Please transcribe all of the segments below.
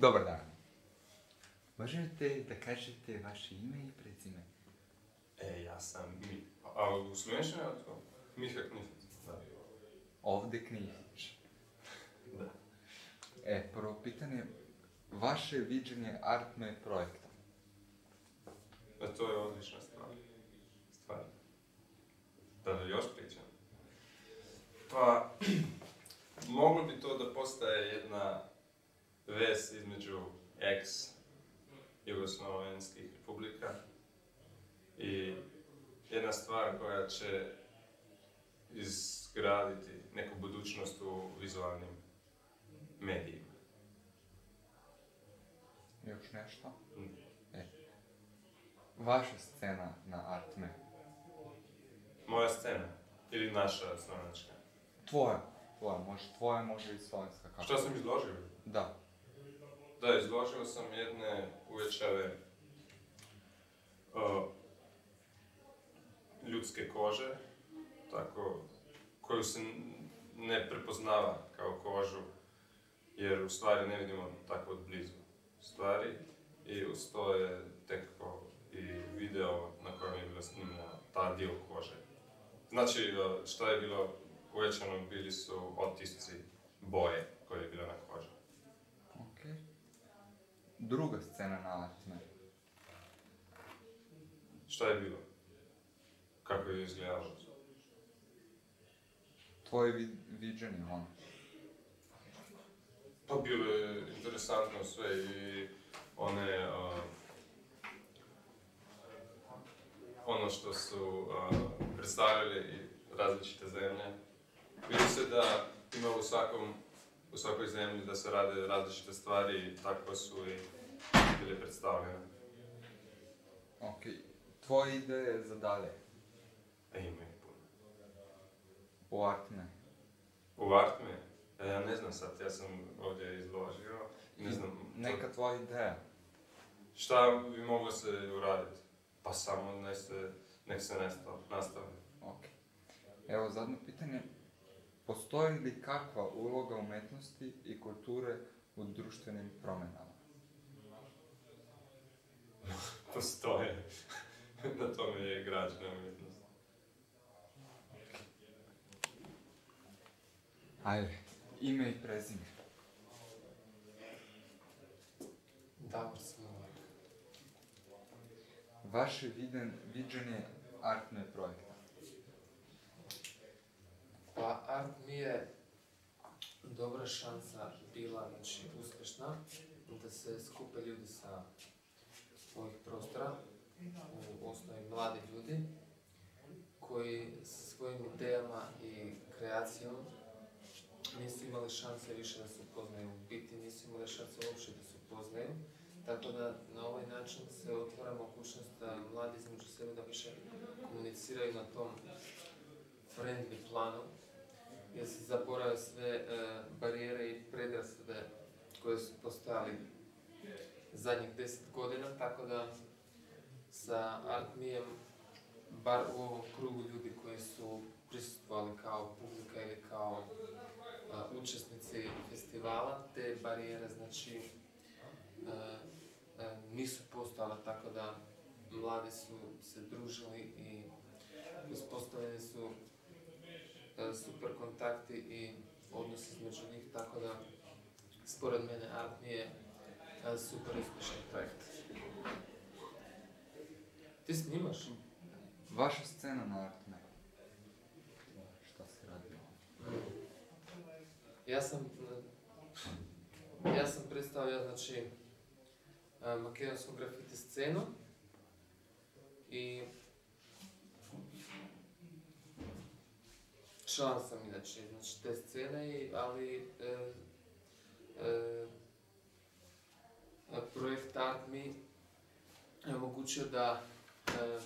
Dobar dan. Možete da kažete vaše ime i prezime? E, ja sam mi... A u slovenščini ali tako? Miha Knific. Ovde Knihić. da. E, prvo pitanje, vaše viđenje Artme projekta? E, to je odlična stvar. Stvar. Da li još pričam? Pa, moglo bi to da postaje jedna vez između ex jugoslovenskih republika i jedna stvar koja će izgraditi neku budućnost u vizualnim medijima. Još nešto? E, vaša scena na Artme? Moja scena ili naša slovenačka. Tvoja. Tvoja, može tvoja, može i slovenska. Kako? Šta sam izložio? Da. Da, izložio sam jedne uvečave uh, ljudske kože, tako, koju se ne prepoznava kao kožu, jer u stvari ne vidimo tako od blizu stvari i uz to je teko i video na kojem je bila snimljena ta dio kože. Znači, uh, šta je bilo uvećano, bili su otisci boje koje je bila na koži. Druga scena na Artme? Šta je bilo? Kako je izgledalo? Tvoje vi, viđenje, ono. Pa bilo je interesantno sve i one... Uh, ono što su uh, predstavljali i različite zemlje. Vidi se da ima u svakom u svakoj zemlji da se rade različite stvari i tako su i bile predstavljene. Ok. Tvoje ideje za dalje E, ima ih puno. u Artme? U Artme? E, ja ne znam sad, ja sam ovdje izložio, ne znam... to- Neka tvoja ideja. Šta bi moglo se uraditi? Pa samo nek se, nek se nastav, nastavi. Ok. Evo, zadnje pitanje. Postoji li kakva uloga umetnosti i kulture u društvenim promjenama? Postoje. Na tome je građana umjetnost. Ajde, ime i prezime. Davor Smolar. Vaše viden, viđenje Artme projekta. Pa art mi je dobra šansa bila, znači uspješna, da se skupe ljudi sa ovih prostora, u osnovi mladi ljudi, koji sa svojim idejama i kreacijom nisu imali šanse više da se upoznaju u biti, nisu imali šanse uopće da se upoznaju. Tako da na ovaj način se otvara mogućnost da mladi između sebe da više komuniciraju na tom friendly planu, jer se zaborave sve e, barijere i predrasude koje su postojali zadnjih deset godina, tako da sa Artmijem, bar u ovom krugu ljudi koji su prisustvovali kao publika ili kao e, učesnici festivala, te barijere znači e, e, nisu postojale, tako da mladi su se družili i uspostavljeni su super kontakti i odnos između njih, tako da spored mene Art mi je e, super uspješan projekt. Ti snimaš? Vaša scena na Artme. Šta se radi? Ja sam, e, ja sam predstavio, znači, e, makedonsku grafiti scenu i član sam inače, znači te scene, ali e, e, e, projekt Art Me je omogućio da e,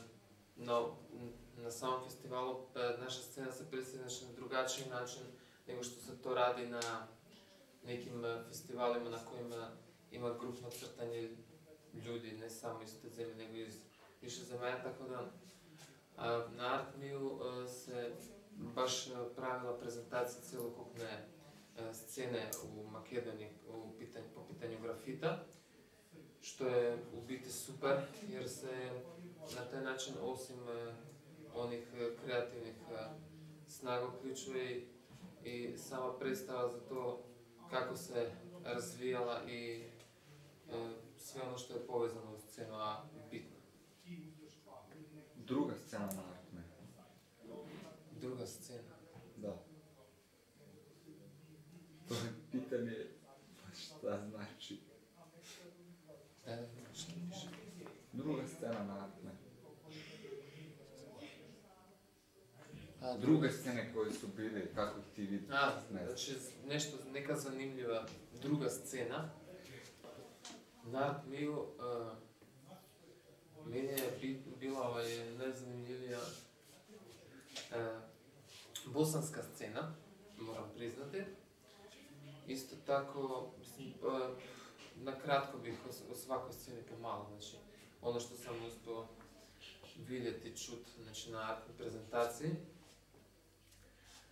na, samom festivalu e, naša scena se predstavlja znači, na drugačiji način nego što se to radi na nekim e, festivalima na kojima ima grupno crtanje ljudi, ne samo iz te zemlje, nego iz više zemalja, tako da a, na Artmiju e, se baš e, pravila prezentacija cjelokupne e, scene u Makedoniji u pitanju, po pitanju grafita što je u biti super jer se na taj način osim e, onih kreativnih snaga uključuje i, sama predstava za to kako se razvijala i sve ono što je povezano uz scenu, a bitno. Druga scena Druga scena. Da. To je pitanje šta znači. Da, da, piše? Druga scena na Artme. A, Druge scene koje su bile, kako ti vidiš? A, ne znači nešto, neka zanimljiva druga scena. Na Art Mill, uh, meni je bi, bila ovaj najzanimljivija uh, bosanska scena, moram priznati. Isto tako, mislim, uh, na kratko bih o, svakoj sceni pomalo, znači ono što sam uspio vidjeti, čut, znači na prezentaciji.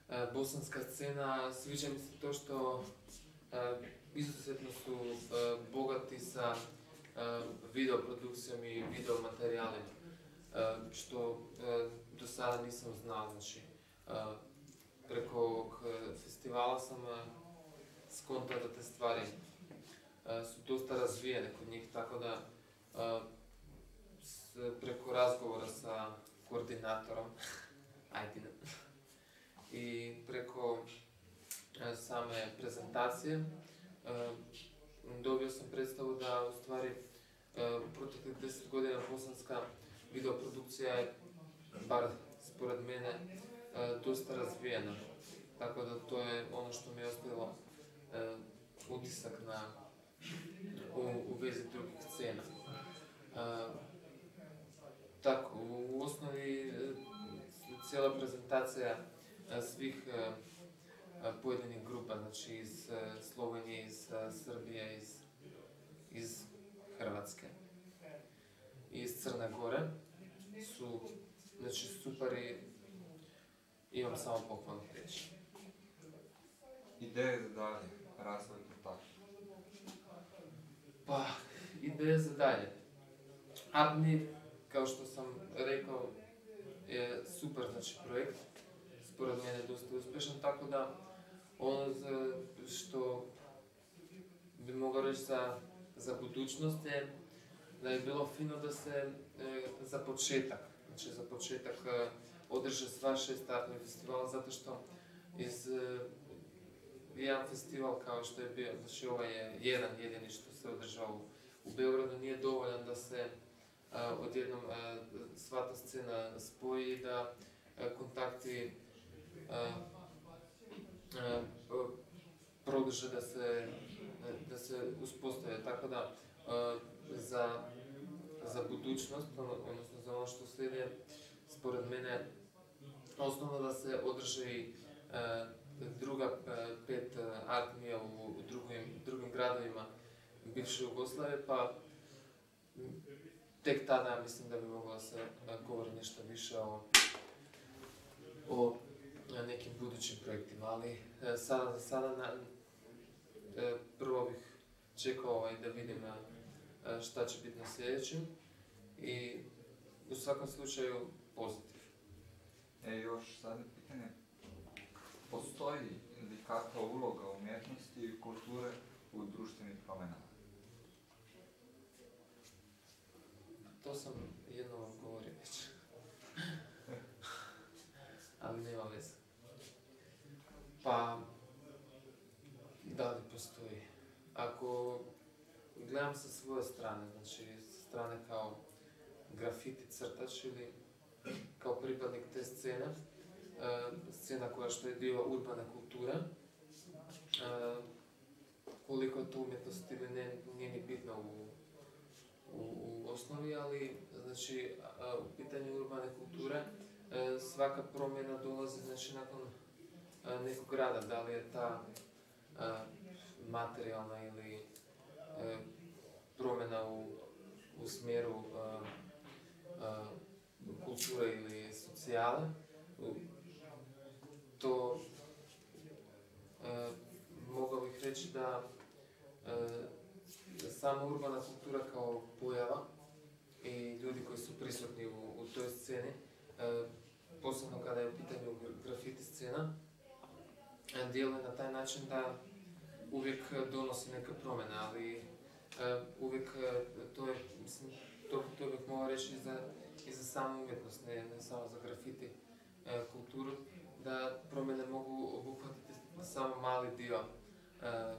E, bosanska scena, sviđa mi se to što e, izuzetno su e, bogati sa e, videoprodukcijom i videomaterijalima, e, što e, do sada nisam znao, znači e, preko ovog e, festivala sam e, skontao da te stvari. E, su dosta razvijene kod njih, tako da preko razgovora sa koordinatorom, ajde, i preko same prezentacije dobio sam predstavu da u stvari u proteklih 10 godina bosanska videoprodukcija je, bar spored mene, dosta razvijena. Tako da to je ono što mi je ostavilo e, utisak na, u, vezi drugih scena. E, tako, u osnovi e, cijela prezentacija e, svih e, e, pojedinih grupa, znači iz e, Slovenije, iz e, Srbije, iz, iz Hrvatske i iz Crne Gore su znači, super Имам само поклон. Идеја за дали, расната така. пак. Па, идеја за дали. Апни, као што сам рекол, е супер значи проект. Според мене е доста успешен, така да оно за што би мога речи за, за будучност е да е било фино да се е, за почеток, Значи за почеток. е, održe sva šest artnih festivala, zato što iz e, jedan festival kao što je bio, znači ovaj je jedan jedini što se održao u, Beogradu, nije dovoljan da se a, odjednom a, sva ta scena spoji i da kontakti produže da se, da se uspostave. Tako da za, za budućnost, ono- odnosno za ono što slijede, spored mene, osnovno da se održi e, druga e, pet e, artmija u, drugim, drugim gradovima bivše Jugoslavije, pa tek tada mislim da bi moglo se govori nešto više o, nekim budućim projektima, ali sada za sada na, prvo bih čekao ovaj, da vidim šta će biti na sljedećem i u svakom slučaju pozitiv. E, još zadnje pitanje. Postoji li kakva uloga umjetnosti i kulture u društvenim promjenama? To sam jednom vam govorio već. Ali nema veze. Pa, da li postoji? Ako gledam sa svoje strane, znači strane kao grafiti crtač ili kao pripadnik te scene, e, scena koja što je dio urbane kulture, e, koliko je to umjetnost ili ne, nije ni bitno u, u, u osnovi, ali znači u pitanju urbane kulture e, svaka promjena dolazi znači nakon nekog rada, da li je ta materijalna ili promjena u, u smjeru kulture ili socijale. To e, mogao bih reći da e, sama urbana kultura kao pojava i ljudi koji su prisutni u, u toj sceni, e, posebno kada je u pitanju gr- grafiti scena, djeluje na taj način da uvijek donosi neke promjene, ali uvijek to je, mislim, to, to bih mogao reći za, i za samu umjetnost, ne, ne samo za grafiti e, kulturu, da promjene mogu obuhvatiti samo mali dio e, e,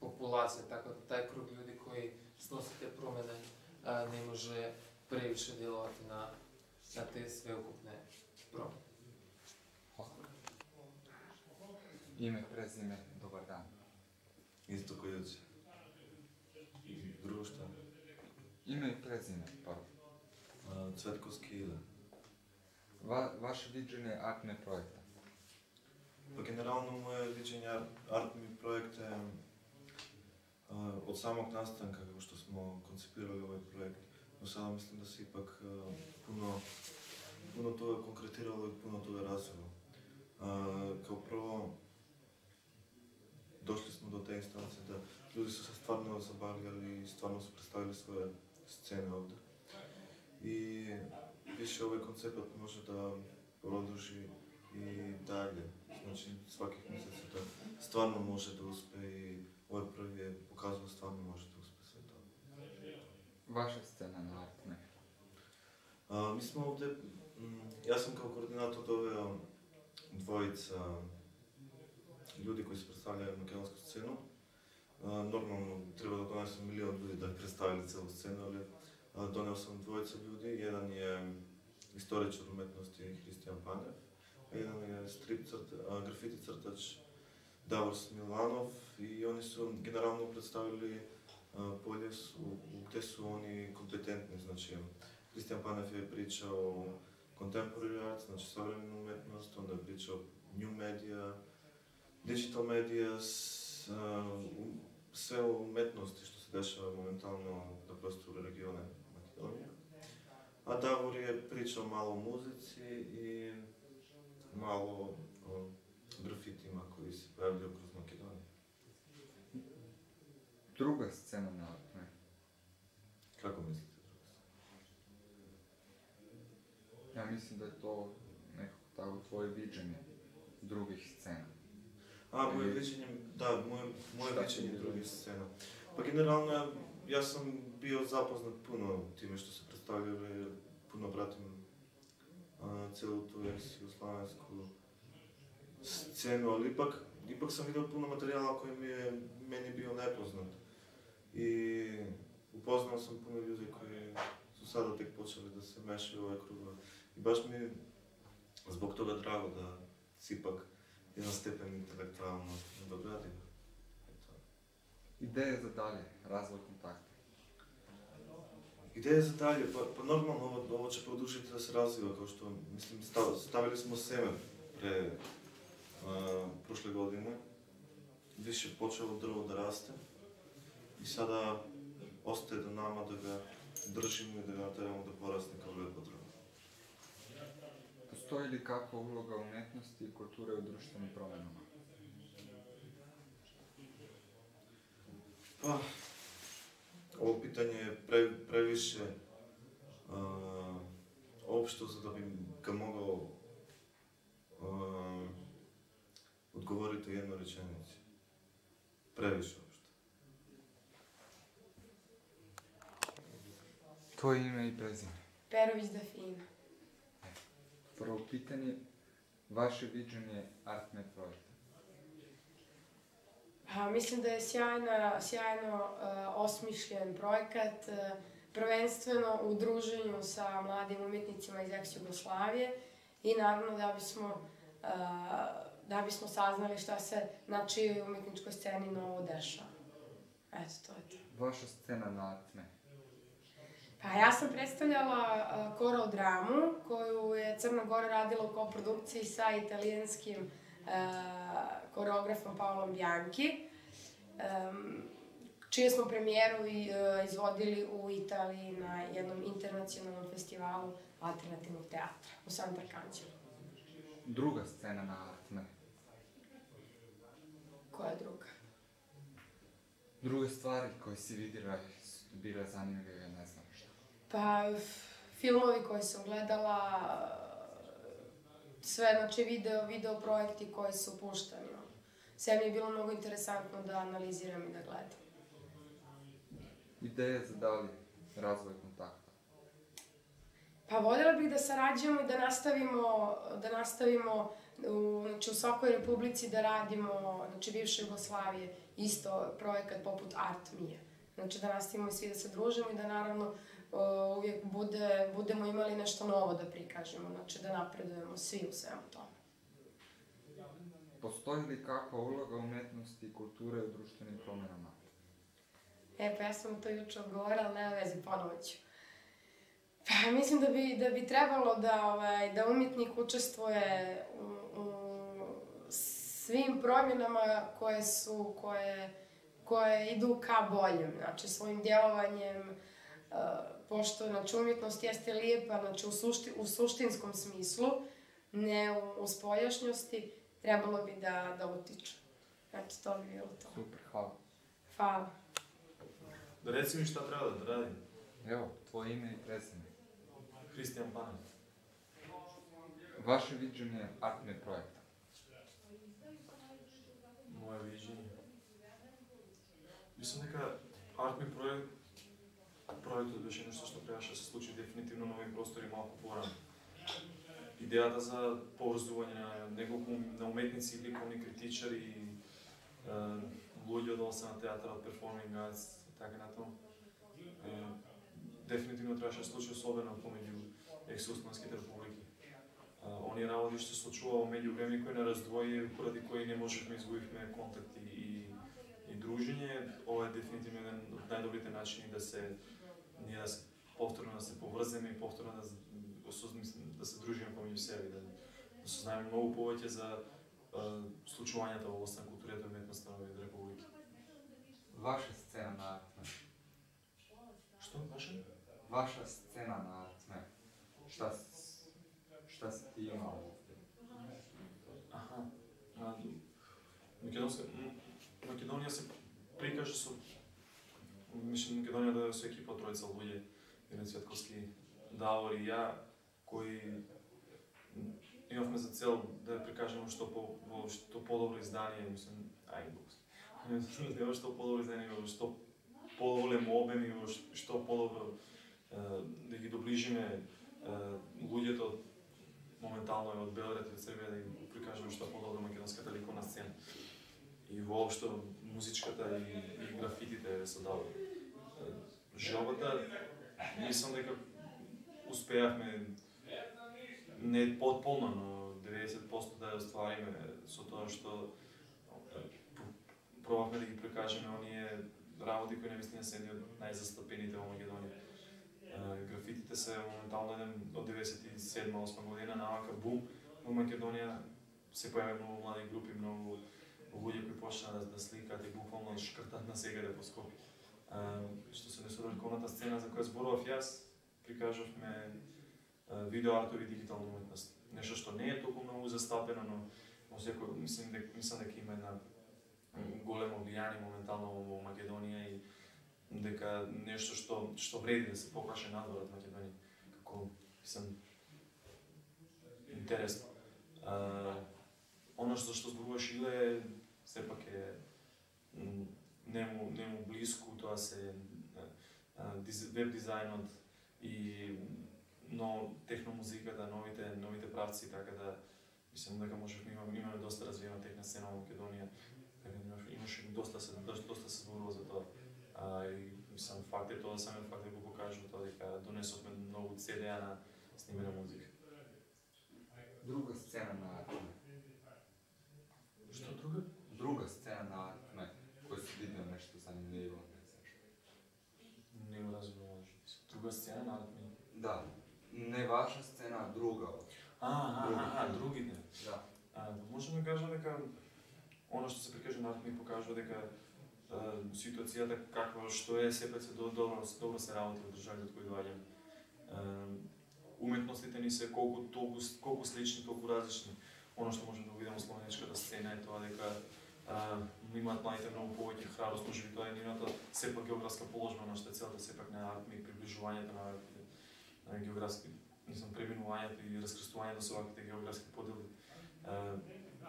populacije, tako da taj krug ljudi koji snose te promjene e, ne može previše djelovati na, na te sveukupne promjene. Ime, prezime, dobar dan. Isto koji od društva. Ime i prezime, prvo. Цветковски Иле. Ва, ваше личење артне проекта? Па генерално моје личење арт, артни проект е од самог настанка како што смо концепирали овој проект, но сега мислам да се ипак пуно пуно тоа конкретирало и пуно тоа развило. Као прво дошли сме до таа инстанција да луѓе се стварно забавиле и стварно се представиле своја сцена овде и више овој концепт може да продолжи и дали, Значи, сваки месец да стварно може да успе и овој први показува стварно може да успе со тоа. Ваша сцена на Артме? А, ми сме овде, јас сум као координатор од овие двојца луѓе кои се представлjaат македонска сцена. Нормално треба да донесам милион луѓе да представиле цела сцена, але Донел сам двојца луѓе, еден е историчар уметности Христијан Панев, еден е стрип црта, графити цртач Давор Смиланов и они се генерално представили поле у кое се они компетентни, значи Христијан Панев е причал contemporary art, значи современа уметност, он е причал new media, digital media, се уметности што се дешава моментално да на простор регионен. A Davor je pričao malo o muzici i malo o grafitima koji se pojavljaju kroz Makedoniju. Druga scena na Artme. Kako mislite? Ja mislim da je to nekako tako tvoje viđenje drugih scena. A, moje viđenje, da, moje, moje viđenje drugih scena. Pa generalno ja sam био запознат пуно тиме што се представиле, пуно пратим целото екс-југославенско сцену, али пак, и пак сам видел пуно материјала кој ми е, мене био непознат. И упознал сам пуно луѓе кои со сада тек почеле да се мешаат во оваа. И баш ми због тога драго да сипак една степен интелектуално да доградим. Идеја за дале, развој контакти идеја за дали, па, па нормално ова, ова ќе продолжи да се развива, тоа што мислим став, ставили сме семе пре а, прошле година. Више почело дрво да расте и сада остане до нама да го држиме и да го натераме да порасне како лепо дрво. Постои ли каква улога уметности и култура во друштвени променама? Па, Ово питање превише а, обшто за да би га могол а, одговорите едно реченице. Превише обшто. Твоје име и презиме? Перовиќ Дафина. Прво питање, ваше виджање арт метроја. Pa, mislim da je sjajna, sjajno uh, osmišljen projekat, uh, prvenstveno u druženju sa mladim umjetnicima iz ex-Jugoslavije i naravno da bismo, uh, da bismo saznali šta se na čijoj umjetničkoj sceni novo dešava. Eto, to je to. Vaša scena na Artme. Pa ja sam predstavljala uh, koral dramu koju je Crna Gora radila u koprodukciji sa italijanskim koreografom Paolom Bianchi, čiju smo premijeru uh, izvodili u Italiji na jednom internacionalnom festivalu alternativnog teatra u Sant'Arcangelo. Druga scena na. Koja je druga? Druge stvari koje si vidjela su bile zanimljive, ne znam što. Pa, filmovi koje sam gledala, sve, znači video, video projekti koji su puštani. ono. Sve mi je bilo mnogo interesantno da analiziram i da gledam. Ideje za dalji razvoj kontakta. Pa voljela bih da sarađujemo i da nastavimo, da nastavimo u, znači, u svakoj republici da radimo, znači bivše Jugoslavije, isto projekat poput Art Mije. Znači da nastavimo i svi da se družimo i da naravno uvijek bude, budemo imali nešto novo da prikažemo, znači da napredujemo svi u svemu tome. Postoji li kakva uloga umetnosti i kulture u društvenim promjenama? E, pa ja sam to juče odgovorila, nema veze, ponovo ću. Pa mislim da bi, da bi trebalo da, ovaj, da umjetnik učestvuje u, u svim promjenama koje su, koje, koje idu ka boljem, znači svojim djelovanjem, uh, pošto znači, umjetnost jeste lijepa znači, u, sušti, u suštinskom smislu, ne u, u spoljašnjosti, trebalo bi da, da utiču. Znači, to bi bilo to. Super, hvala. Hvala. Da reci mi šta treba da radim. Evo, tvoje ime i prezime. Kristijan Banan. Vaše viđenje artme projekta. Moje viđenje. Mislim neka artme projekt проектот беше нешто што требаше да се случи дефинитивно на овие простори малку порано. Идејата за поврзување на неколку на уметници, ликовни критичари и е, луѓе од осана на театарот, перформинг арт и така натаму. Дефинитивно требаше да се случи особено помеѓу ексусманските републики. Оние работи што се случува во меѓувреме кои не раздвои, поради кои не можевме изгубивме контакти и, и дружење, ова е дефинитивно еден од најдобрите начини да се ние да се, повторно да се поврземе и повторно да, да се дружиме помеѓу себе да осознаеме многу повеќе за случувањата во областта на културата и уметноста на овие републики. Ваша сцена на артме. Што ваша? Ваша сцена на артме. Шта шта си ти имал? Аха. Македонска Македонија се прикажа со мислам Македонија да со екипа тројца луѓе, Ирен Цветковски, Давор и ја, кои имавме за цел да ја прикажеме што по во што подобро издание, мислам, ај букс. Во да што подобро издание, во што поголем обем и во што подобро да ги доближиме луѓето моментално е од Белград и од Србија да им прикажеме што подобро македонската ликовна сцена. И воопшто музичката и, и графитите се дали жалбата, мислам дека успеавме не потполно, но 90% да ја оствариме со тоа што пробавме да ги прикажеме оние работи кои навистина да се едни од најзастапените во Македонија. Графитите се моментално еден од 97-8 година навака бум во Македонија се појави многу млади групи, многу луѓе кои почнаа да, да сликаат и буквално шкртат на секаде по Скопје. Што се десува врховната сцена за која зборував јас, прикажавме видео артови и дигитална уметност. Нешто што не е толку многу застапено, но во секој мислам дека мислам дека има една големо влијание моментално во Македонија и дека нешто што што вреди да се покаже надвор од Македонија како мислам интересно. А, Оно што што зборуваш Иле сепак е нему нему блиску, тоа се веб дизајнот и но техномузиката, новите новите правци, така да мислам дека можевме имаме имаме доста развиена техна сцена во Македонија. Така да имаше, имаше доста се доста, доста се зборува за тоа. А, и мислам факт е тоа самиот факт да го покажува тоа дека донесовме многу CD-а на снимена музика. Scena na Artme. Што друга? Druga scena na Artme koju si vidio nešto zanimljivo, ne znam što. Не го разбирам. Друга сцена на ми. Da, ne vaša scena, a druga. А, а, Други. а, а, другите. Da. А, можеме да кажам дека оно што се прикажа на ми покажува дека а, ситуацијата каква што е сепак се до- добро, добро се работи во државите од кои доаѓаме. А, Уметностите ни се колку толку колку слични, толку различни. Оно што можеме да видиме во словеничката сцена е тоа дека а, имаат младите многу повеќе храброст, може би тоа е нивната сепак географска положба на што е целта сепак на ми приближувањето на, на географски мислам преминувањето и раскрстувањето со ваквите географски подели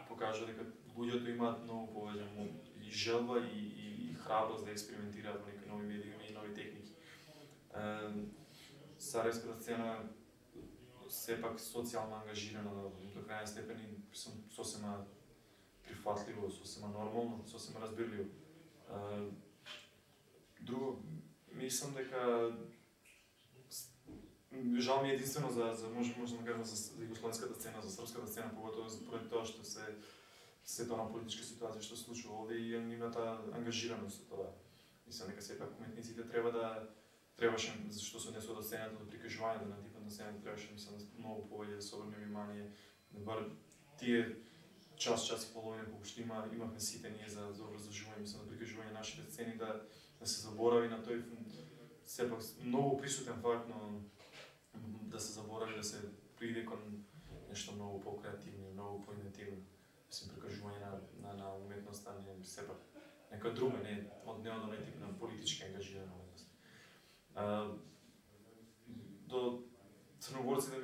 покажа дека луѓето имаат многу повеќе и желба и, и, и храброст да експериментираат во некои нови медиуми и нови техники. Сарајската сцена сепак социјално ангажирана до крајна степен и сум сосема прифатливо, сосема нормално, сосема разбирливо. Друго, мислам дека жал ми е единствено за, за може, може да кажам за, за југословенската сцена, за српската сцена, поготово поради тоа што се се тоа на политичка ситуација што се случува овде и нивната ангажираност со тоа. Мислам дека сепак уметниците треба да требаше зашто се однесува до сцената до прикажувањето на типот на сцената требаше мислам многу повеќе собрано се внимание да бар тие час час и половина колку што има имавме сите ние за за образложување мислам на прикажување нашите сцени да да се заборави на тој сепак многу присутен факт но да се заборави да се приде кон нешто многу покреативно, многу поинвентивно. Мислим, прикажување на, на, на уметноста не сепак нека друга, не од не од тип на политички ангажирана уметност. А, до црногорците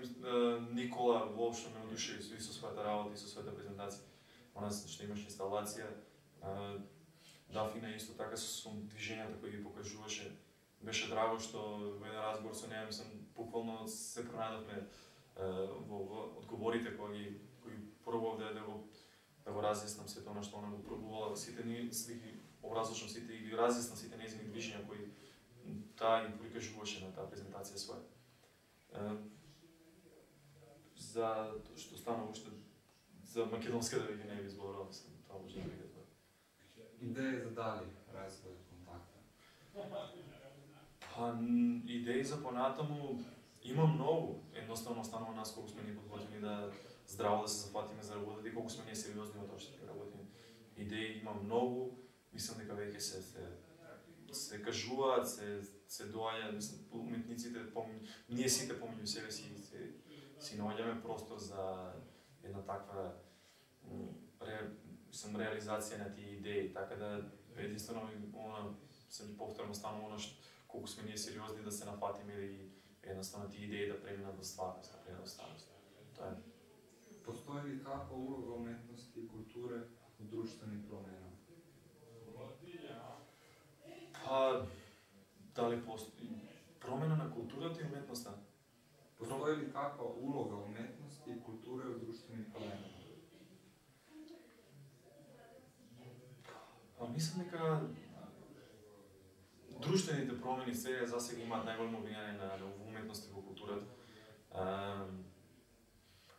Никола воопшто ме одушеви со, со својата работа и со својата презентација. Она што имаше инсталација, Дафина исто така со движењата кои ги покажуваше беше драго што во еден разговор со неја, мислам, буквално се пронајдовме во, во одговорите кои ги кои пробував да, да го да го разјаснам сето она што она го пробувала, сите ни ги образлучам сите и ги разјаснам сите нејзини движења кои таа ги прикажуваше на таа презентација своја. за што стана уште за македонска да ви не ви зборував, тоа може да биде тоа. Идеја за дали развој контакта? Па, идеи за понатаму има многу. Едноставно останува нас колку сме ни подготвени да здраво да се зафатиме за работа и колку сме ние сериозни во тоа што ќе работиме. Идеи има многу, мислам дека веќе се се се кажуваат, се се доаѓа, мислам, уметниците, пом... ние сите помеѓу себе си се, си наоѓаме простор за една таква ре, мислам, реализација на тие идеи, така да единствено она се повторно станува она што koliko smo mi seriozni da se napatim ili jednostavno ti ideje da prenenamo stvarnost, na stvarnost. To je. Postoji li kakva uloga umetnosti i kulture u društvenim promjenama? Pa, da li postoji promjena na kulturu i umetnost? Postoji li kakva uloga umetnosti i kulture u društvenim promjenama? Pa mislim neka друштveните промени се за сега имаат најголемо влијание на, на уметност и во културата. А,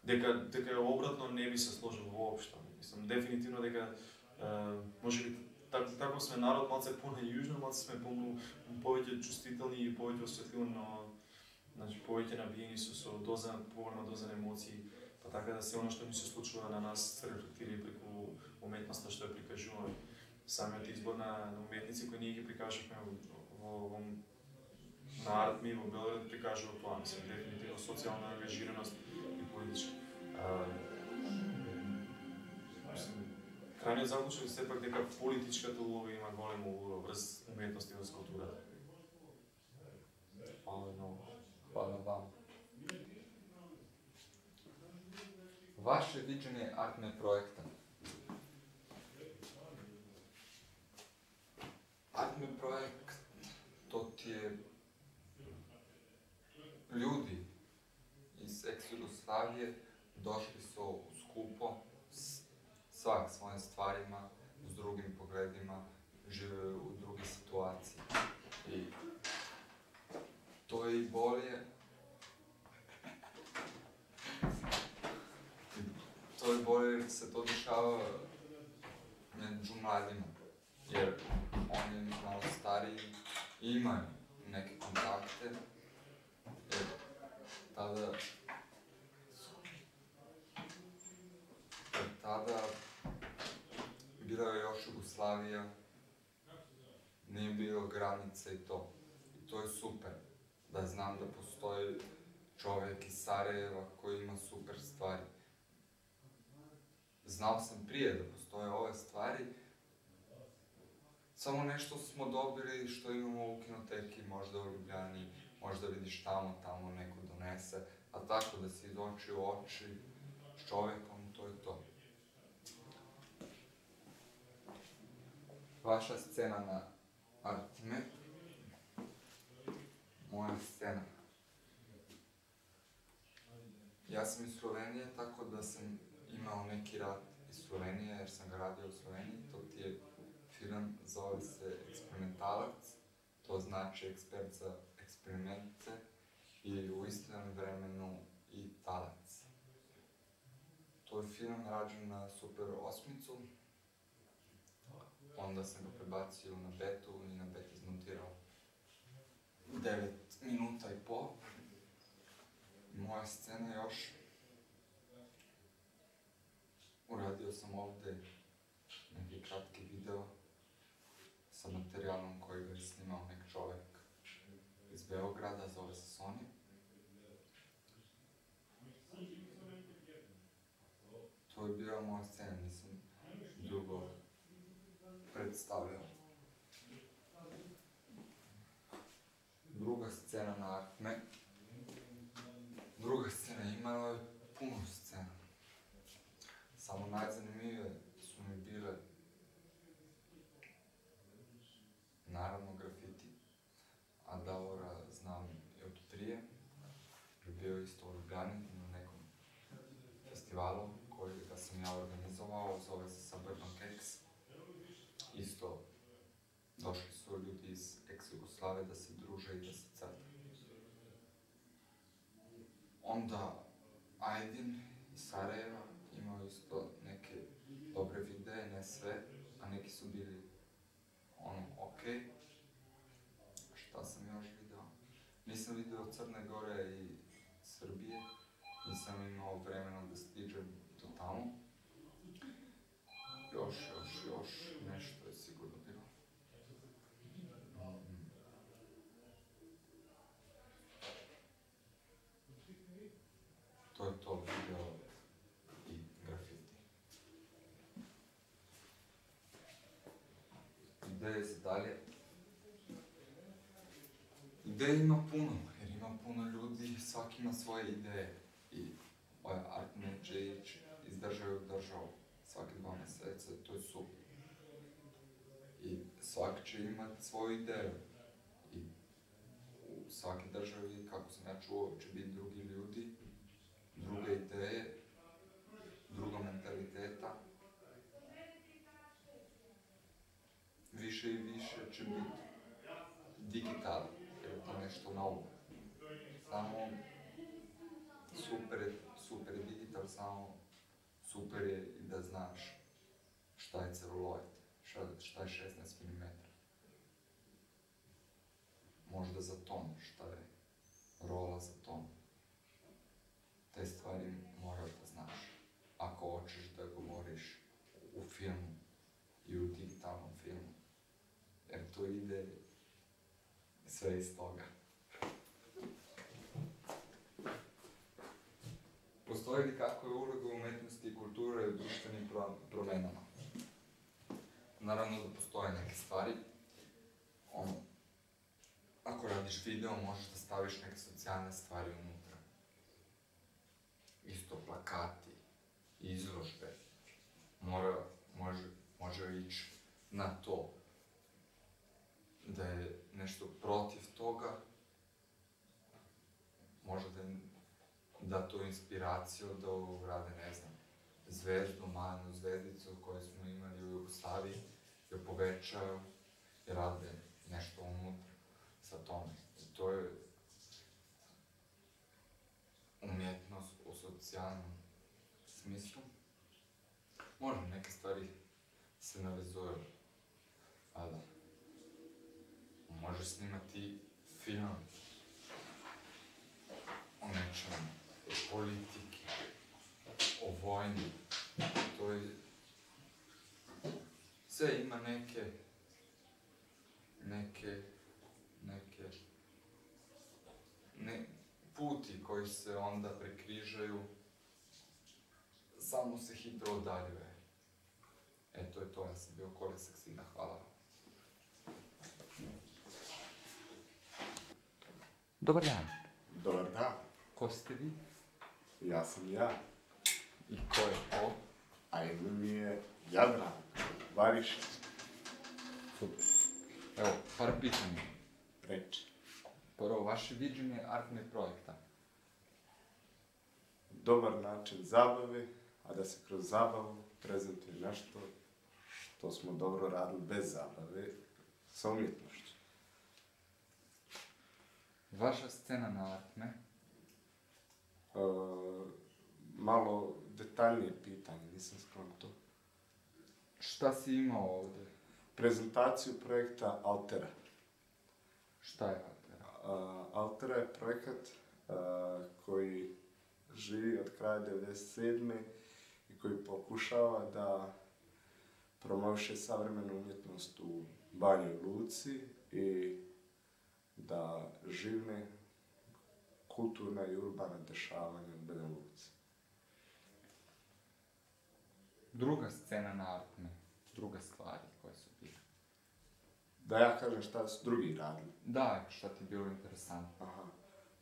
дека дека обратно не би се сложил воопшто. Мислам дефинитивно дека а, можеби так, тако сме народ малце по на јужно, малце сме по повеќе чувствителни и повеќе осветливи, но значи повеќе набиени со со доза поголема доза на емоции, па така да се она што ни се случува на нас се рефлектира преку уметноста што ја прикажуваме самиот избор на, на уметници кои ние ги прикажавме во, во, на Артми во Белград прикажува тоа, мислам, дефинитивно социјална ангажираност и политичка. крајниот заклучок е сепак дека политичката улога има голема улога врз уметност и врз културата. Фала многу. Хвала вам. Ваше видење артне проект Ajme projekt, to ti je ljudi iz ex-Jugoslavije došli su skupo svak svojim stvarima, s drugim pogledima, žive u drugoj situaciji. I to je i bolje to je bolje jer se to dešava među mladima. Jer oni malo stariji imaju neke kontakte, jer tada jer tada bila je još Jugoslavija, nije bilo granice i to. I to je super, da znam da postoji čovjek iz Sarajeva koji ima super stvari. Znao sam prije da postoje ove stvari, samo nešto smo dobili što imamo u kinoteki, možda u Ljubljani, možda vidiš tamo, tamo neko donese, a tako da si iz oči u oči s čovekom, to je to. Vaša scena na Artime, moja scena. Ja sam iz Slovenije, tako da sam imao neki rad iz Slovenije, jer sam ga radio u Sloveniji. To ti je film, zove se Eksperimentalac, to znači ekspert za eksperimente i u istom vremenu i talac. To je film rađen na Super osmicu, onda sam ga prebacio na betu i na bet izmontirao 9 minuta i pol. Moja scena još uradio sam ovde neki kratki video sa materijalom koji je snimao nek čovek iz Beograda, zove se Sony. To je bila moja scena, nisam drugo predstavljao. Druga scena na Akme. Druga scena imala je puno scena. Samo najzanimljivije su mi bile naravno grafiti, a Davora znam i od prije, jer je bio isto u Ljubljani na nekom festivalu koji ga sam ja organizovao, zove se Suburban Cakes. Isto došli su ljudi iz ex-Jugoslave da se druže i da se crta. Onda Aydin iz Sarajeva imao isto neke dobre videe, ne sve, a neki su bili ono, okej. Šta sam još video? Nisam video Crne Gore i Srbije, nisam imao vremena da stiđem do tamo. Još, još, još nešto je sigurno bilo. Mm. To je to video i grafiti. Ideje za dalje. Ideje ima puno, jer ima puno ljudi, svaki ima svoje ideje. I ovaj art neće ići iz države u državu svake dva mjeseca, to je super. I svaki će imati svoju ideju. I u svake državi, kako sam ja čuo, će biti drugi ljudi, druge ideje, druga mentaliteta. Više i više će biti digital, jer je to nešto novo. Samo super super digital, samo super je i da znaš šta je celuloid, šta je 16 mm. Možda za ton, šta je rola za ton. Te stvari moraš da znaš. Ako hoćeš da govoriš u filmu i u digitalnom filmu. Jer to ide sve iz toga. Postoji li kako je uloga umetnosti i kulture u društvenim pro- promenama? Naravno da postoje neke stvari. Ono, ako radiš video, možeš da staviš neke socijalne stvari unutra. Isto plakati, izložbe. Mora, može, može ići na to da je nešto protiv toga, možda da da tu inspiraciju da urade, ne znam, zvezdu, manju zvezdicu koju smo imali u Jugoslaviji, da povećaju i rade nešto unutra sa tome. I to je umjetnost u socijalnom smislu. Možda neke stvari se navezuju, a da. Možeš snimati film o nečemu, o politiki, o vojni. To je... Sve ima neke, neke, neke, ne, puti koji se onda prekrižaju, samo se hitro odaljuje. E, to je to, ja sam bio kolesak svima, hvala vam. Dobar dan. Dobar dan, Ko ste vi? ja sam ja, I ko je ovo? a ime mi je Jadran Barišić, Super. Evo, par pitanja. reči. Prvo, vaše viđenje artne projekta. Dobar način zabave, a da se kroz zabavu prezentuje nešto što smo dobro radili bez zabave, sa umjetnošću. Vaša scena na artme. E, malo detaljnije pitanje, nisam sklon to. Šta si imao ovdje? Prezentaciju projekta Altera. Šta je Altera? A, Altera je projekat a, koji živi od kraja 97. i koji pokušava da promoviše savremenu umjetnost u Banjoj Luci i da živne kulturna i urbana dešavanja u Banja Luci. Druga scena na artme. Druga stvari koje su bile. Da ja kažem šta su drugi radili. Da, šta ti je bilo interesantno? Aha.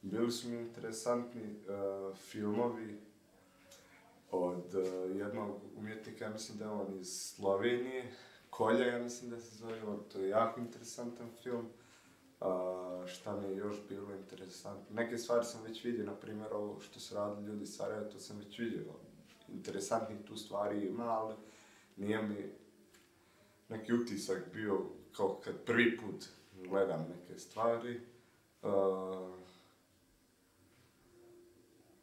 Bili su mi interesantni e, filmovi od e, jednog umjetnika, ja mislim da je on iz Slovenije, Kolja, ja mislim da se zove, to je jako interesantan film. A, šta mi je još bilo interesantno? Neke stvari sam već vidio, na primjer ovo što su radili ljudi iz Sarajeva, to sam već vidio. Interesantnih tu stvari ima, ali nije mi neki utisak bio kao kad prvi put gledam neke stvari. Uh,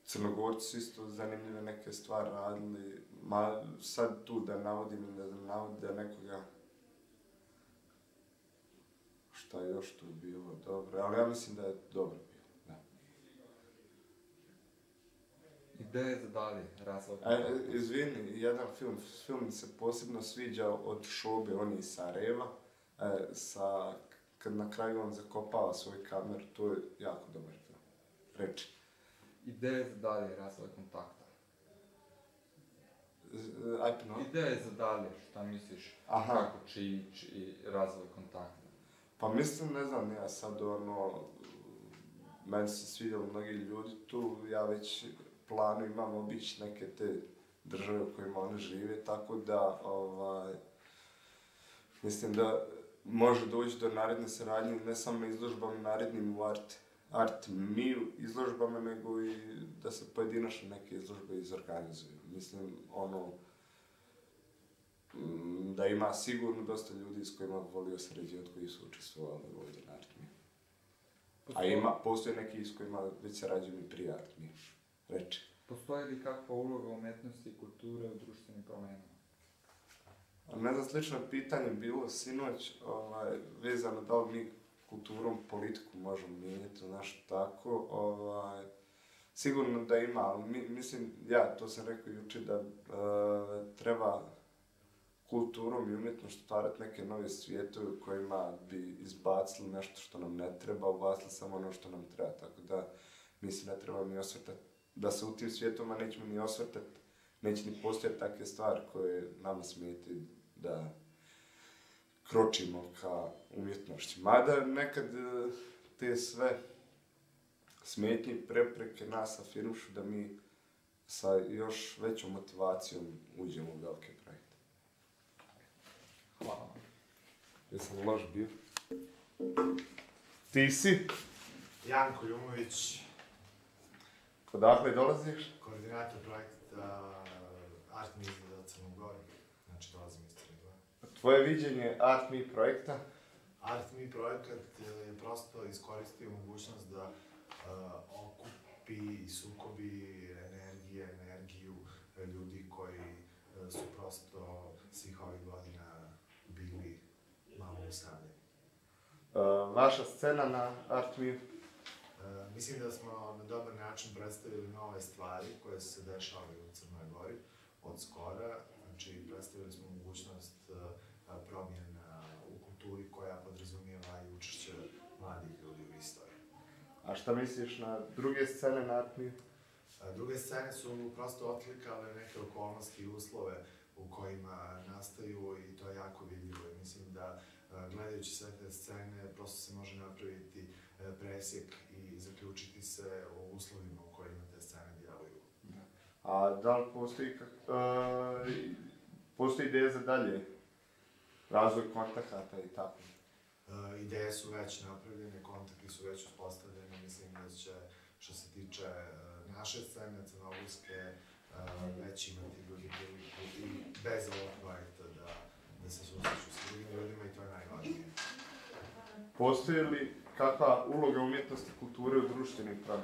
Crnogorci isto zanimljive neke stvari radili. Ma, sad tu da navodim ili da navodim da nekoga šta je još tu bilo dobro, ali ja mislim da je dobro bilo, da. Ideje za dalje, razlog. E, izvini, jedan film, film mi se posebno sviđa od Šobe, on je iz Sarajeva, e, sa, kad na kraju on zakopava svoj kamer, to je jako dobar film. Reči. Ideje za dalje, razvoj kontakta. Z- Aj ponovi. Ideje za dalje, šta misliš? Aha. Kako će ići i razvoj kontakta? Pa mislim, ne znam, ja sad ono, meni se svidjelo mnogi ljudi tu, ja već planu imam obići neke te države u kojima oni žive, tako da, ovaj, mislim da može doći do naredne saradnje, ne samo izložbama narednim u art, art miju izložbama, nego i da se pojedinačno neke izložbe izorganizuju. Mislim, ono, da ima sigurno dosta ljudi s kojima bi volio sređivati koji su učestvovali ovdje na. A ima, postoje neki s kojima već sarađujem i prije Artmi. Reči. Postoji li kakva uloga umetnosti i kulture u društvenim promjenama? A ne znam, slično pitanje bilo sinoć, ovaj, vezano da li mi kulturom politiku možemo mijenjati ili nešto tako. Ovaj, sigurno da ima, ali mi, mislim, ja to sam rekao jučer da e, treba kulturom i umjetnošću stvarati neke nove svijetove u kojima bi izbacili nešto što nam ne treba, ubacili samo ono što nam treba. Tako da mi se ne treba ni osvrtati, da se u tim svijetovima nećemo ni osvrtati, neće ni postojati takve stvari koje nama smijeti da kročimo ka umjetnošću. Mada nekad e, te sve smetnje i prepreke nas afirmušu da mi sa još većom motivacijom uđemo u velike. Hvala. Jesam loš bio? Ti si? Janko Jumović, Odakle dolaziš? koordinator projekta Art Media za Crnu Goru. Znači, dolazim iz Crne Gore. Tvoje viđenje Art Me projekta? Art Me projekat je prosto iskoristio mogućnost da uh, okupi i sukobi energije, energiju ljudi koji e, su prosto svih ovih godina bili usamljeni. Uh, vaša scena na Art Me? E, mislim da smo na dobar način predstavili nove stvari koje su se dešavale u Crnoj Gori od skora. Znači, predstavili smo mogućnost e, promjena u kulturi koja podrazumijeva i učešće mladih ljudi u istoriji. A šta misliš na druge scene na Art Me? E, Druge scene su prosto otlikale neke okolnosti i uslove u kojima nastaju i to je jako vidljivo. I mislim da e, gledajući sve te scene prosto se može napraviti e, presjek i zaključiti se o uslovima u kojima te scene djeluju. A da li postoji, kak, e, postoji ideja za dalje razvoj kontakata i tako? E, ideje su već napravljene, kontakti su već uspostavljeni, mislim da će, što se tiče e, naše scene, crnogorske, e, već imati ljudi priliku i bez ovog projekta da, se susreću sa drugim ljudima i to je najvažnije. Postoji li kakva uloga umjetnosti kulture u društvenim? Uh,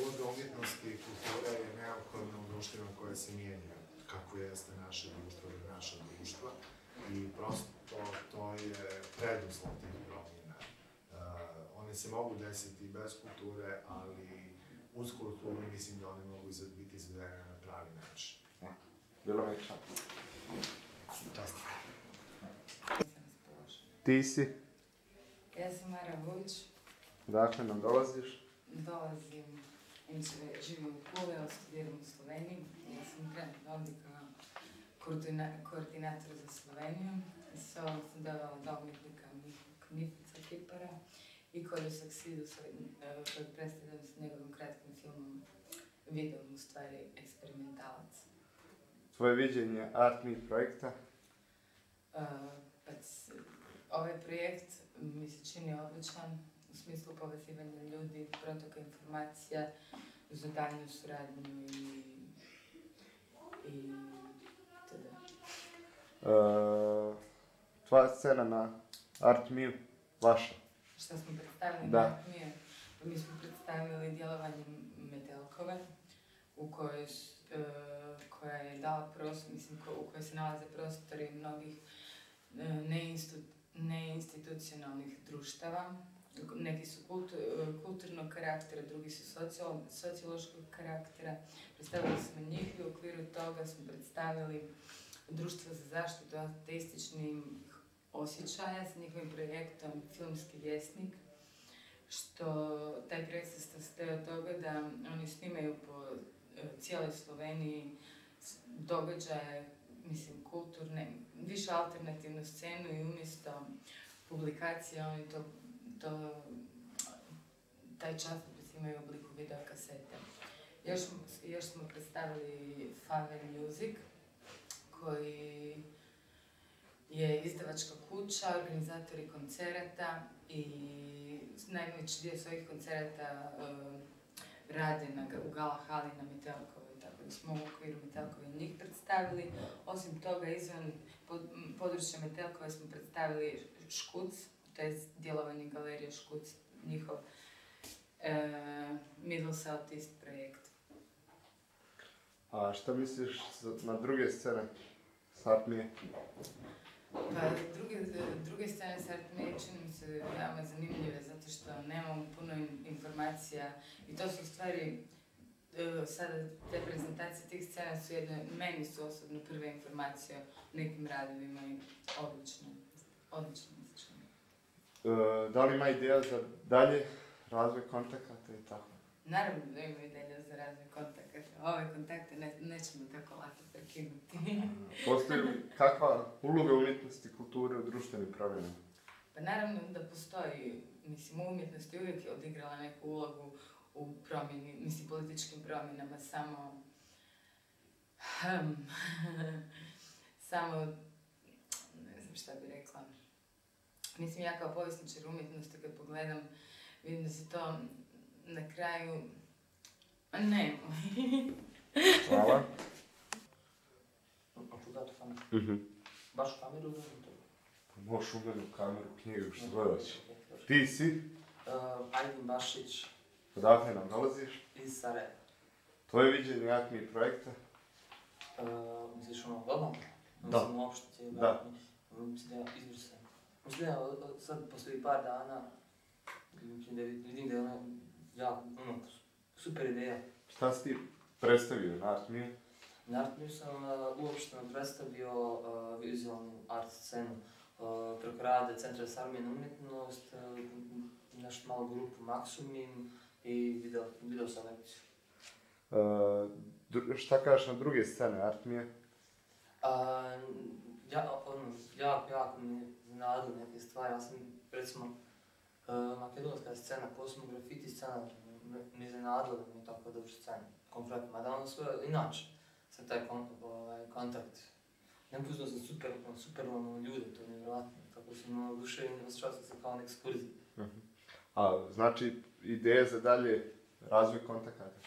uloga umjetnosti i kulture je neophodna u društvima koje se mijenjaju, kako jeste naše društvo ili naša društva i prosto to je preduslov tih promjena. One se mogu desiti bez kulture, ali uz kulturu mislim da one mogu biti izvedene na pravi način. Bilo mi čak. Čast. Ti si, Ja sam Mara Vujić, dakle nam dolaziš? dolazim, inače živim u ali studiram u Sloveniji. Ja sam trenutno ovdje kao koordina- koordinator za Sloveniju. S ovog sam dodala dva umjetnika Knifica Kipara i Koju Saksidusa, eh, kojeg predstavljam s njegovim kratkim filmom, videom u stvari eksperimentalac. Tvoje viđenje Art Me projekta? C- ovaj projekt mi se čini odličan u smislu povezivanja ljudi, protoka informacija za daljnju suradnju i, i tada. E, tvoja scena na Art vaša. Šta smo predstavili Da. na mi, je- mi smo predstavili djelovanje Metelkove u kojoj, s- e, koja je dala prostor, mislim, ko- u kojoj se nalaze prostori mnogih neinstu- neinstitucionalnih društava. Neki su kultu, e, kulturnog karaktera, drugi su socijal, sociološkog karaktera. Predstavili smo njih i u okviru toga smo predstavili Društvo za zaštitu ateističnih osjećaja s njihovim projektom Filmski vjesnik, što taj projekt se sastoji od toga da oni snimaju po e, cijeloj Sloveniji događaje, mislim, kulturne, više alternativnu scenu i umjesto publikacije oni to, to taj časopis imaju u obliku videokasete. Još, još smo predstavili Fave Music, koji je izdavačka kuća, organizatori koncerata i najveći dio svojih koncerata um, rade na, u Gala hali na da smo u okviru Metelkove njih predstavili. Osim toga, izvan područja Metelkove smo predstavili Škuc, to je djelovanje galerije Škuc, njihov e, Middle South East projekt. A šta misliš s- na druge scene s Art Me? Pa druge, druge strane sad mi čini mi se veoma zanimljive zato što nemamo puno in- informacija i to su stvari sada te prezentacije tih scena su jedne, meni su osobno prve informacije o nekim radovima i odlično čini. E, da li ima ideja za dalje razvoj kontakata i tako? Naravno da ima ideja za razvoj kontakata. Ove kontakte ne, nećemo tako lako prekinuti. Postoji li kakva uloga umjetnosti i kulture u društvenim promjenama? Pa naravno da postoji, mislim, umjetnost je uvijek odigrala neku ulogu u promjeni, mislim, političkim promjenama, samo... Hmm, samo, ne znam šta bi rekla. Mislim, ja kao povjesničar umjetnosti kad pogledam, vidim da se to na kraju... Ma ne, Hvala. Hoću dati kameru. Mhm. Baš kameru da to? Možeš u mene u kameru, knjigu, što god hoćeš. Ti si, Uh, Ajdin Bašić odakle nam dolaziš? iz Sarajeva. Tvoje viđenje Me projekta? Uh, misliš ono globalno? Da. Mislim uopšte Da. Mislim da je izvrstan. Mislim da sad poslije par dana mislim da vidim da je ono jako, ono, super ideja. Šta si ti predstavio na Art Me? Naravno sam uh, uopšteno predstavio uh, vizualnu art scenu uh, preko rade Centra za savremenu umjetnost, uh, našu malu grupu Maximin i video, video selekciju. E, dru- šta kažeš na druge scene Art Me? A, ja, ono, jako, jako me iznenadilo neke stvari, ja sam recimo Uh, makedonska scena, posebno grafiti scena, me iznenadila da imaju tako dobru scenu, kompletno, mada ono sve, inače, sad taj kon, ovaj, kontakt, neupoznao sam super, super ono, ljude, to je nevjerojatno, tako sam ono, oduševljen, osjećao sam se kao na ekskurziji. A znači, ideje za dalje razvoj kontakata.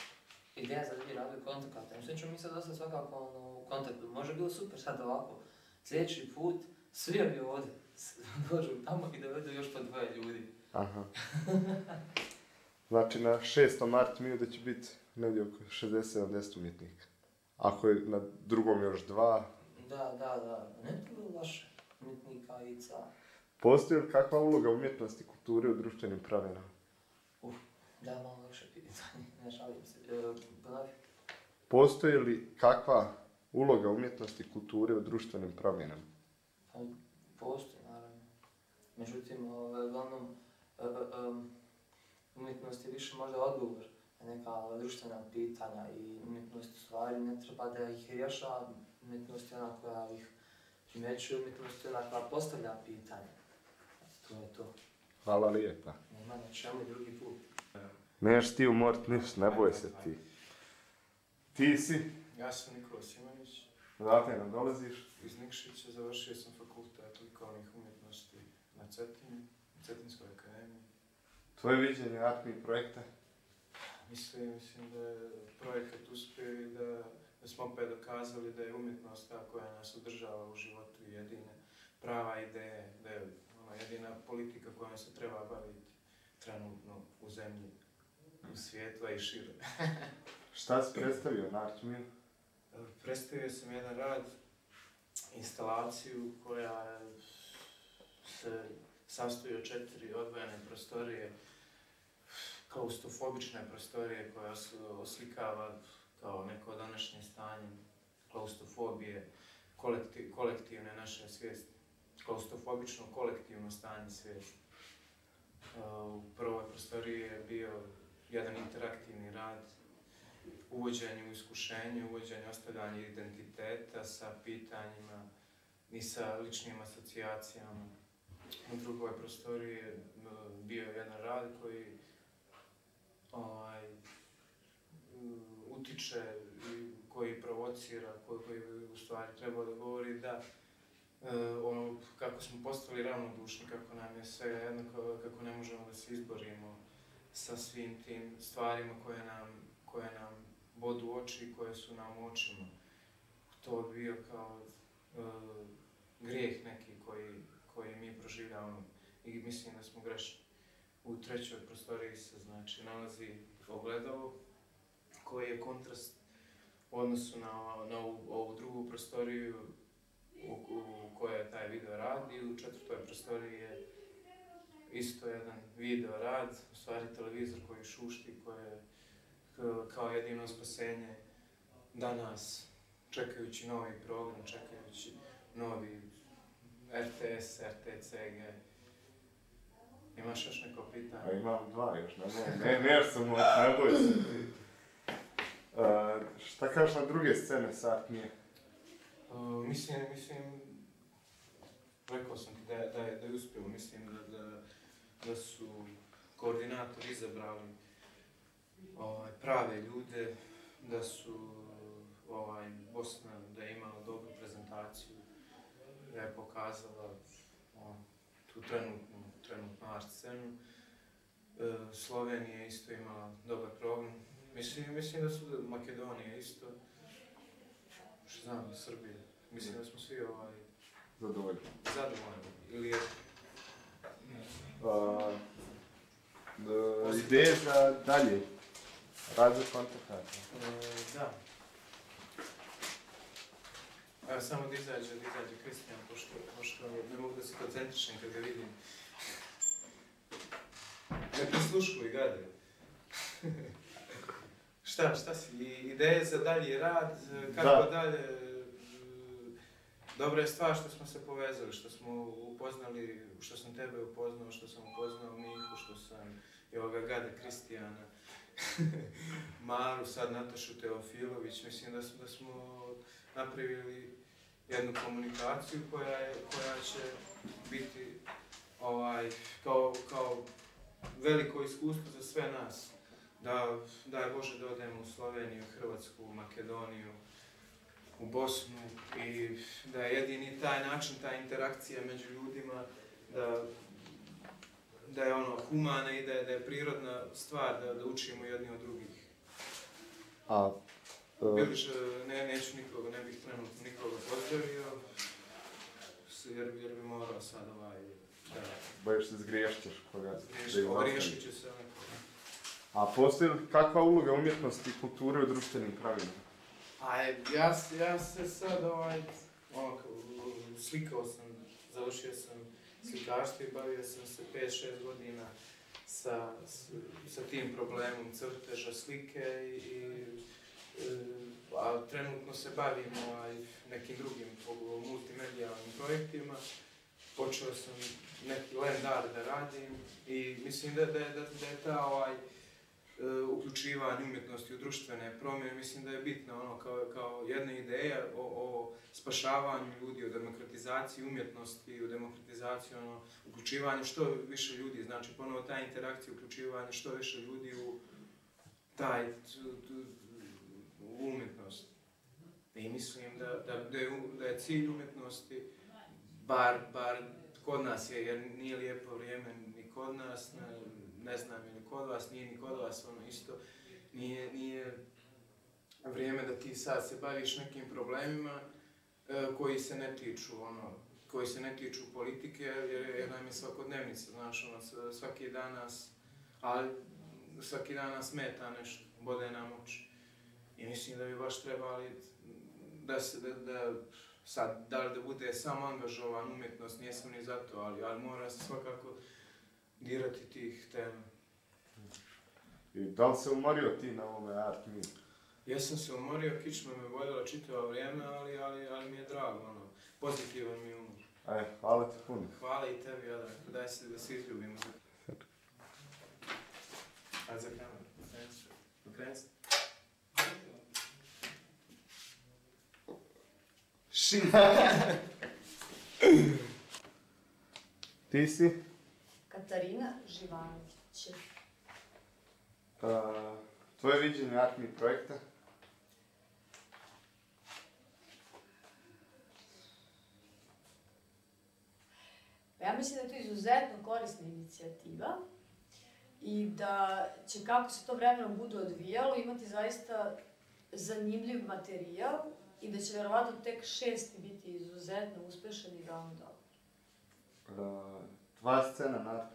Ideja za dalje razvoj kontakata, mislim ćemo mi sad dosta svakako ono, u kontaktu, može bilo super sad ovako, sljedeći put, svi ovi ovdje, dođu tamo i dovedu još po dvoje ljudi. Aha. Znači na 6. mart mi da će biti negdje oko 60-70 umjetnika. Ako je na drugom još dva, Da, da, da, ne bi bilo loše, umjetnika, Ica, postoji li kakva uloga umjetnosti i kulture u društvenim promjenama? da, malo lakše pitanje, ne šalim se, e. Postoji li kakva uloga umjetnosti i kulture u društvenim promjenama? Pa, postoji, naravno. Međutim, ovaj, uglavnom, e, e, em, umjetnost je više možda odgovor na neka društvena pitanja i umjetnost u stvari ne treba da ih rješava, umjetnost je ona koja ih primjećuje, umjetnost je ona koja postavlja pitanja. To je to. Hvala lijepa. Nema na čemu drugi put. Neš ti umorit ništa, ne boj se ti. Ti si, Ja sam Nikola Simanić, odakle nam dolaziš? iz Nikšića, završio sam fakultet likovnih umjetnosti na Cetini, Cetinskoj akademiji. Tvoje viđenje Artmi projekta? Mislim, mislim da je projekat uspio i da, da smo opet dokazali da je umjetnost ta koja nas održava u životu i jedina prava ideja, da je ono, jedina politika kojom se treba baviti trenutno u zemlji, u svijetu, a i šire. Šta si predstavio na Artmiju? Predstavio sam jedan rad, instalaciju koja se sastoji od četiri odvojene prostorije, klaustofobične prostorije koja se oslikava kao neko današnje stanje klaustofobije, kolekti- kolektivne naše svijesti, klaustofobično kolektivno stanje svijesti. U prvoj prostoriji je bio jedan interaktivni rad, uvođenje u iskušenje, uvođenje ostavljanje identiteta sa pitanjima i sa ličnim asocijacijama. U drugoj prostoriji je bio jedan rad koji ovaj, utiče i koji provocira, koji, u stvari trebao da govori da ono, kako smo postali ravnodušni, kako nam je sve jedno, kako- ne možemo da se izborimo sa svim tim stvarima koje nam, koje nam bodu oči i koje su nam u očima. To bi bio kao e, grijeh neki koji, koji mi proživljavamo i mislim da smo grešni. U trećoj prostoriji se znači nalazi ogledalo koji je kontrast u odnosu na, na ovu, ovu drugu prostoriju u, u kojoj je taj video rad i u četvrtoj prostoriji je isto jedan video rad, u stvari televizor koji šušti, koji je kao jedino spasenje danas, čekajući novi program, čekajući novi RTS, RTCG. Imaš još neko A pitanje? imam dva još, ne boj, ne, ne, sam umorit, ne boj se. Uh, šta kažeš na druge scene sa Artmije? Uh, mislim, mislim, rekao sam ti da, da, da je uspjelo, mislim da, da, da su koordinatori izabrali ovaj, prave ljude, da su ovaj, Bosna da je imala dobru prezentaciju, da je pokazala on, tu trenutnu, trenutnu art scenu. E, Slovenija isto imala dobar program. Mislim, mislim da su Makedonija isto. Znam, Srbija. Mislim da smo svi ovaj, Zadovoljno. zadovoljni. Ili je Uh, d- ideje za dalje, razvoj kontakata. E, da. Evo samo da izađe, da izađe Kristijan, pošto, pošto ne mogu da se koncentrišem kad ga vidim. Ne prisluškuj, gade. šta, šta si? Ideje za dalji rad, kako Da. dalje? e, Dobra je stvar što smo se povezali, što smo upoznali, što sam tebe upoznao, što sam upoznao Mihu, što sam i ovoga gade Kristijana. Maru, sad Natašu Teofilović, mislim da smo, da smo napravili jednu komunikaciju koja, je, koja će biti ovaj, kao, kao veliko iskustvo za sve nas. Da, daj Bože da odemo u Sloveniju, Hrvatsku, Makedoniju, u Bosnu i da je jedini taj način, ta interakcija među ljudima, da, da je ono humana i da je, da je prirodna stvar da, da učimo jedni od drugih. A, e, Biliš, ne, neću nikoga, ne bih trenutno nikoga pozdravio, jer, jer bi morao sad ovaj, da bojiš se zgriješćeš koga ih ogriješit ću se onako. A postoji kakva uloga umjetnosti i kulture u društvenim pravilima? A ja, ja se sad ovaj, ono, kao, slikao sam, završio sam slikarstvo i bavio sam se 5-6 godina sa, sa tim problemom crteža, slike i, e, a trenutno se bavim ovaj, nekim drugim multimedijalnim projektima. Počeo sam neki land art da radim i mislim da, da, da, da je ta ovaj, e, uključivanje umjetnosti u društvene promjene, mislim da je bitno ono kao, kao jedna ideja o, o spašavanju ljudi, o demokratizaciji umjetnosti, o demokratizaciji, ono, uključivanju što više ljudi, znači ponovo ta interakcija, uključivanje što više ljudi u taj, u umjetnost. I mislim da, da, da, je, da je cilj umjetnosti, bar, bar kod nas je, jer nije lijepo vrijeme ni kod nas, ne, ne znam je ni kod vas, nije ni kod vas, ono isto, nije, nije vrijeme da ti sad se baviš nekim problemima e, koji se ne tiču, ono, koji se ne tiču politike, jer, jer nam je svakodnevnica, znaš, ono, svaki dan nas, ali svaki dan nas smeta nešto, bode nam oči. I mislim da bi baš trebali da se, da, da sad, da li da bude samo angažovan umjetnost, nisam ni za to, ali, ali mora se svakako dirati tih tema. I da li se umorio ti na ovome art me? Ja sam se umorio, kičma me boljela čitavo vrijeme, ali, ali, ali mi je drago, ono, pozitivan mi je umor. Aj, hvala ti puno. Hvala i tebi, Jadran, daj se da se izljubimo. Ajde za kameru, okreni se. Okreni se. Ši! Ti si? Katarina Živanović. A, tvoje viđenje art me projekta? Pa Ja mislim da je to izuzetno korisna inicijativa i da će kako se to vremenom bude odvijalo imati zaista zanimljiv materijal i da će verovatno tek šesti biti izuzetno uspešan i veoma dobar. Tvoja scena na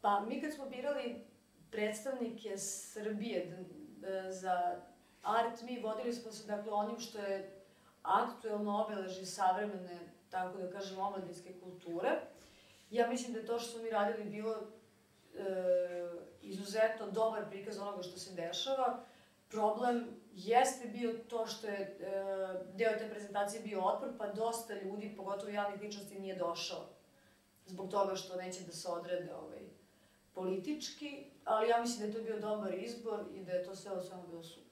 Pa mi kad smo birali predstavnike Srbije za Art Me, vodili smo se dakle onim što je aktuelno obeleži savremene, tako da kažem, omladinske kulture. Ja mislim da je to što smo mi radili bilo e, izuzetno dobar prikaz onoga što se dešava. Problem jeste bio to što je e, deo te prezentacije bio otpor, pa dosta ljudi, pogotovo javnih ličnosti, nije došao. Zbog toga što neće da se odrede ovaj, politički, ali ja mislim da je to bio dobar izbor i da je to sve u svemu bilo super.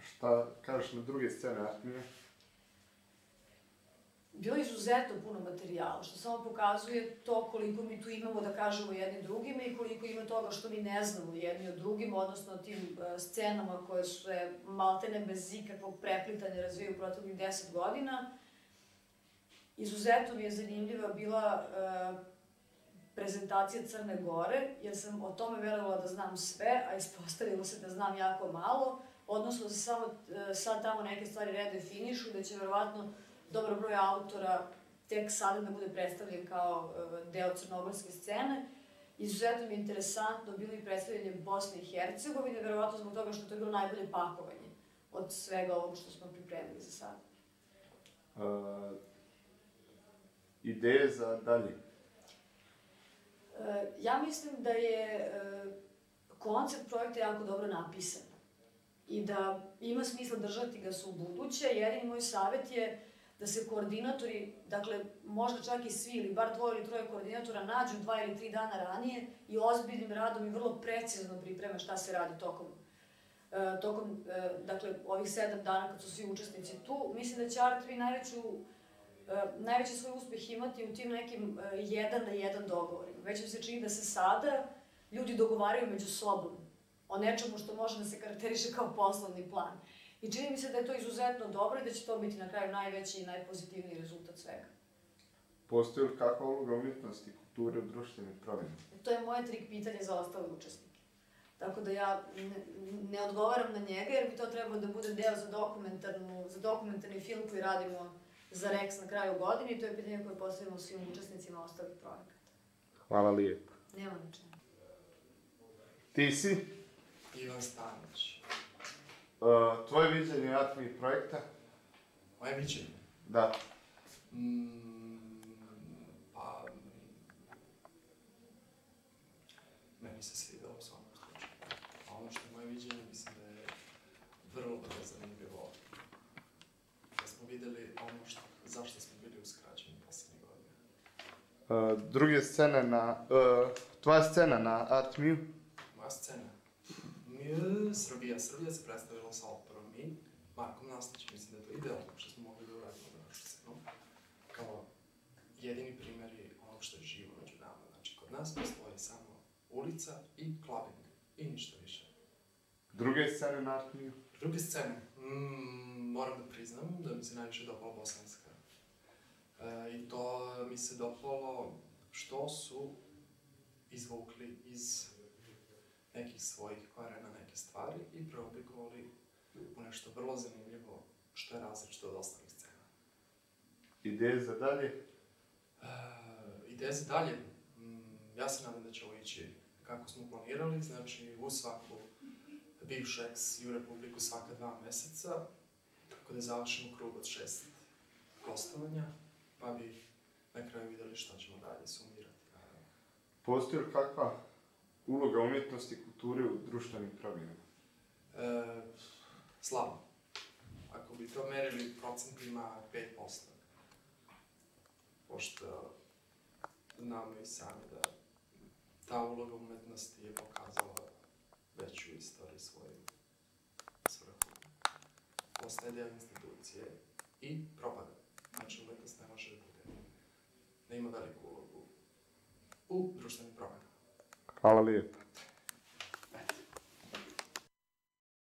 Šta kažeš na druge scene art me? Bilo je izuzetno puno materijala, što samo pokazuje to koliko mi tu imamo da kažemo jedni drugima i koliko ima toga što mi ne znamo jedni od drugima, odnosno o tim uh, scenama koje su maltene bez ikakvog preplitanja razvijaju u proteklih deset godina. Izuzetno mi je zanimljiva bila uh, prezentacija Crne Gore, jer sam o tome verovala da znam sve, a ispostavilo se da znam jako malo, odnosno da se samo uh, sad tamo neke stvari redefinišu, da će verovatno dobar broj autora tek sada da bude predstavljen kao uh, deo crnogorske scene. Izuzetno mi je interesantno bilo i predstavljanje Bosne i Hercegovine, verovatno zbog toga što to je bilo najbolje pakovanje od svega ovog što smo pripremili za sada. A, ideje za dalje? E, ja mislim da je e, koncept projekta jako dobro napisan i da ima smisla držati ga se u buduće. Jedini moj savjet je da se koordinatori, dakle možda čak i svi ili bar dvoje ili troje koordinatora nađu dva ili tri dana ranije i ozbiljnim radom i vrlo precizno pripreme šta se radi tokom e, tokom, e, dakle, ovih sedam dana kad su svi učesnici tu. Mislim da će Art 3 najveću najveći svoj uspeh imati u tim nekim e, jedan na jedan dogovorima. Već mi se čini da se sada ljudi dogovaraju među sobom o nečemu što može da se karakteriše kao poslovni plan. I čini mi se da je to izuzetno dobro i da će to biti na kraju najveći i najpozitivniji rezultat svega. Postoji li kakva uloga umjetnosti kulture u društvenim promjenama? To je moje trik pitanje za ostale učesnike. Tako da ja ne, ne odgovaram na njega jer bi to trebalo da bude deo za, dokumentarnu, za dokumentarni film koji radimo za Rex na kraju godine i to je pitanje koje postavimo svim učesnicima ostalih projekata. Hvala lijepo. Nema ničega. Ti si? Ivan Stanić. Uh, tvoje viđenje Atmi projekta? Moje viđenje? Da. Mm, pa... Meni se svidelo u svakom slučaju. A ono što je moje viđenje, mislim da je vrlo, vrlo zanimljivo. Da smo vidjeli ono što, zašto smo bili uskraćeni posljednjih godina. Uh, druge scene na... Uh, tvoja scena na Atmiju? Moja scena. Srbija. Srbija se predstavila sa operom Mi, Markom Nastić. Mislim da je to idealno što smo mogli da uradimo na našu scenu. Kao jedini primjer je onog što je živo među nama. Znači, kod nas postoji samo ulica i clubbing. I ništa više. Druge scene na? Druge scene. Mm, moram da priznam da mi se najviše dopala bosanska. E, I to mi se dopalo što su izvukli iz nekih svojih korena neke stvari i preoblikovali u nešto vrlo zanimljivo što je različito od ostalih scena. Ideje za dalje? E, ideje za dalje? Mm, ja se nadam da će ovo ići kako smo planirali, znači u svaku bivšu ex i u Republiku svaka dva meseca, tako da završimo krug od šest gostovanja, pa bi na kraju videli šta ćemo dalje sumirati. Postoji li kakva uloga umjetnosti i kulture u društvenim promjenama? E, slabo. Ako bi to merili procentima 5%. Pošto znamo i sami da ta uloga umetnosti je pokazala već u istoriji svoju svrhu. Postaje deo institucije i propada. Znači umetnost ne može da bude, da ima veliku ulogu u društvenim promjenama. Hvala lijepo.